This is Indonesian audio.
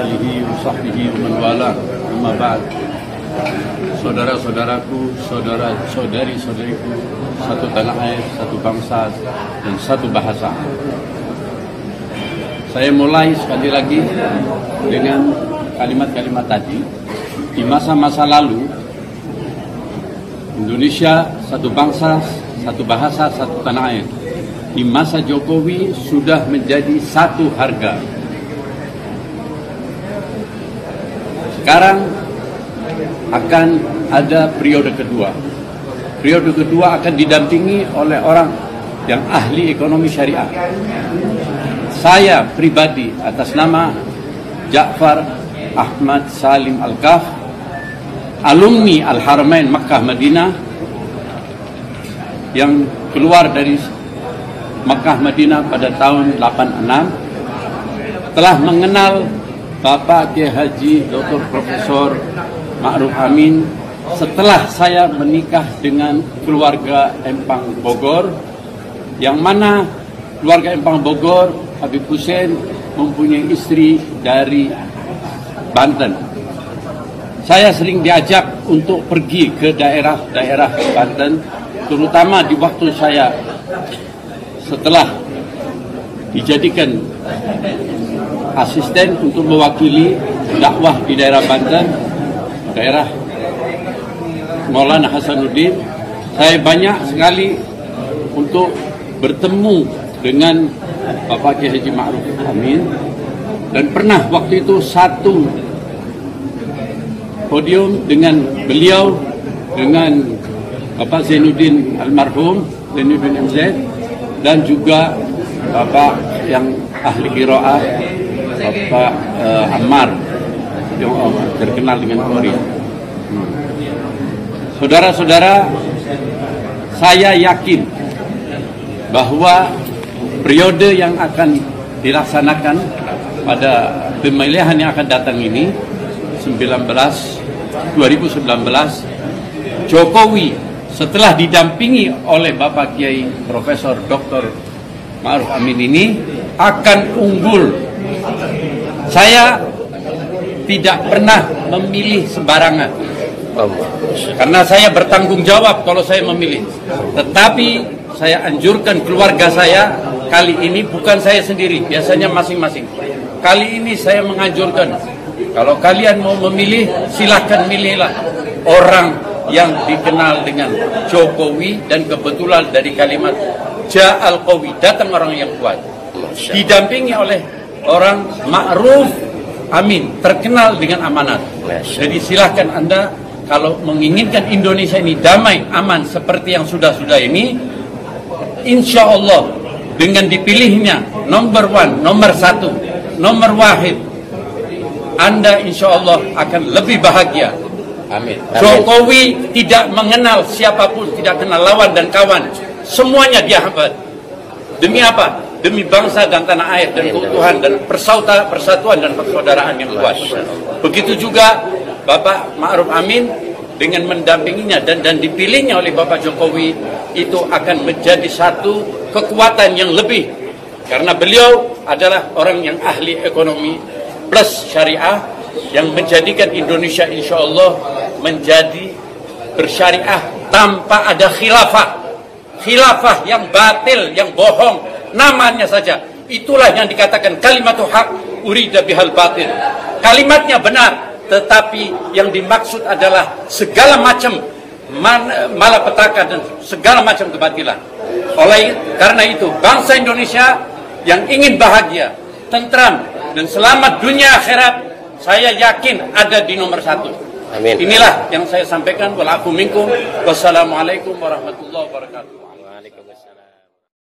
alihi wa sahbihi wa man wala. Amma ba'd. Saudara-saudaraku, saudara-saudari-saudariku Satu tanah air, satu bangsa, dan satu bahasa. Saya mulai sekali lagi dengan kalimat-kalimat tadi. Di masa-masa lalu Indonesia satu bangsa, satu bahasa, satu tanah air. Di masa Jokowi sudah menjadi satu harga. Sekarang akan ada periode kedua. Periode kedua akan didampingi oleh orang yang ahli ekonomi syariah. Saya pribadi atas nama Ja'far Ahmad Salim Al-Kaf, alumni Al-Haramain Makkah Madinah yang keluar dari Makkah Madinah pada tahun 86 telah mengenal Bapak Kiai Haji Dr. Profesor Ma'ruf Amin setelah saya menikah dengan keluarga Empang Bogor yang mana keluarga Empang Bogor Habib Hussein mempunyai istri dari Banten. Saya sering diajak untuk pergi ke daerah-daerah Banten terutama di waktu saya setelah dijadikan asisten untuk mewakili dakwah di daerah Banten daerah Maulana Hasanuddin. Saya banyak sekali untuk bertemu dengan Bapak Kiai Haji Ma'ruf. Amin. Dan pernah waktu itu satu podium dengan beliau dengan Bapak Zainuddin Almarhum Zainuddin MZ dan juga Bapak yang ahli kiroah Bapak uh, Ammar yang terkenal dengan Korea. Hmm. Saudara-saudara, saya yakin bahwa periode yang akan dilaksanakan pada pemilihan yang akan datang ini 19 2019 Jokowi setelah didampingi oleh Bapak Kiai Profesor Dr. Ma'ruf Amin ini akan unggul. Saya tidak pernah memilih sembarangan. Karena saya bertanggung jawab kalau saya memilih. Tetapi saya anjurkan keluarga saya kali ini bukan saya sendiri, biasanya masing-masing. Kali ini saya menganjurkan kalau kalian mau memilih silahkan milihlah orang yang dikenal dengan Jokowi dan kebetulan dari kalimat Ja'al Qawi datang orang yang kuat didampingi oleh orang ma'ruf Amin, terkenal dengan amanat. Jadi silahkan Anda kalau menginginkan Indonesia ini damai, aman seperti yang sudah-sudah ini, insya Allah dengan dipilihnya nomor one, nomor satu, nomor wahid, Anda insya Allah akan lebih bahagia. Amin. Jokowi tidak mengenal siapa pun, tidak kenal lawan dan kawan. Semuanya dia hambat. Demi apa? Demi bangsa dan tanah air dan keutuhan dan persauta, persatuan dan persaudaraan yang kuat. Begitu juga Bapak Ma'ruf Amin dengan mendampinginya dan dan dipilihnya oleh Bapak Jokowi itu akan menjadi satu kekuatan yang lebih. Karena beliau adalah orang yang ahli ekonomi plus syariah yang menjadikan Indonesia insya Allah menjadi bersyariah tanpa ada khilafah. Khilafah yang batil, yang bohong, namanya saja. Itulah yang dikatakan kalimat hak urida bihal batin. Kalimatnya benar, tetapi yang dimaksud adalah segala macam malapetaka dan segala macam kebatilan. Oleh karena itu, bangsa Indonesia yang ingin bahagia, tentram, dan selamat dunia akhirat, saya yakin ada di nomor satu. Amin. Inilah yang saya sampaikan. Wassalamualaikum warahmatullahi wabarakatuh.